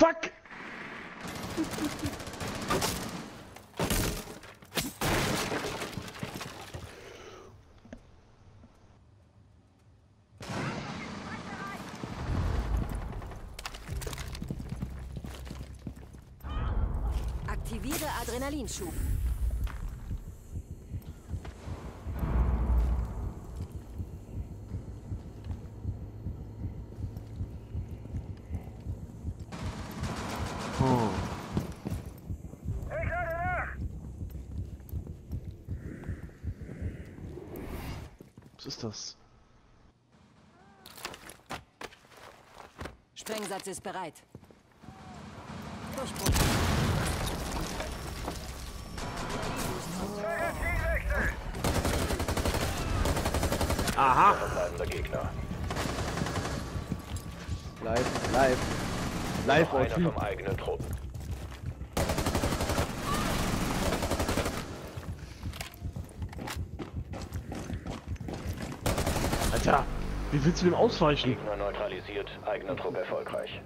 Fuck! Aktiviere Adrenalinschub. Was ist das? Sprengsatz ist bereit. Durchbruch. Aha! Verbleibender Gegner. Live, live. Live Noch einer vom eigenen Trupp. Alter, wie willst du dem ausweichen? Gegner neutralisiert, eigener Trupp erfolgreich.